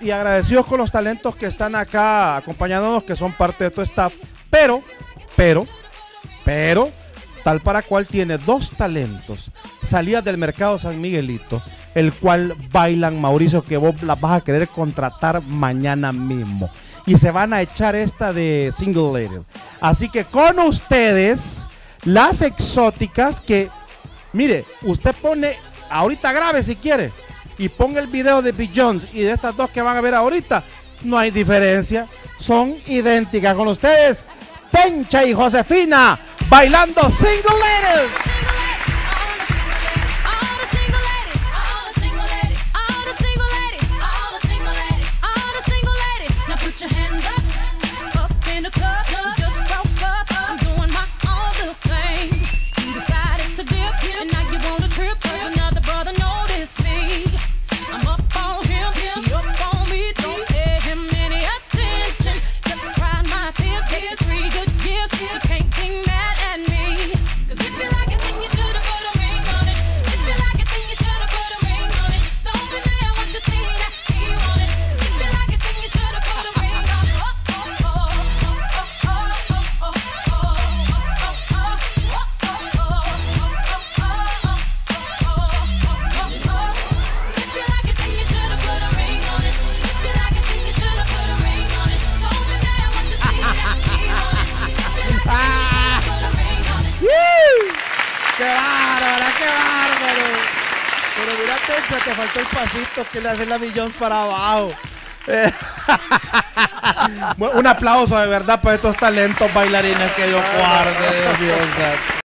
y agradecidos con los talentos que están acá acompañándonos, que son parte de tu staff. Pero, pero, pero, tal para cual tiene dos talentos. Salidas del mercado San Miguelito, el cual bailan Mauricio, que vos las vas a querer contratar mañana mismo. Y se van a echar esta de Single Lady. Así que con ustedes, las exóticas que, mire, usted pone, ahorita grave si quiere, y ponga el video de Big Jones y de estas dos que van a ver ahorita, no hay diferencia. Son idénticas con ustedes. Tencha y Josefina bailando Single Ladies. It's free, good gifts, you can't be mad at me. Pero mira, Tencha, te faltó el pasito que le hace la millón para abajo. Un aplauso de verdad para estos talentos bailarines que Dios guarde, Dios mío.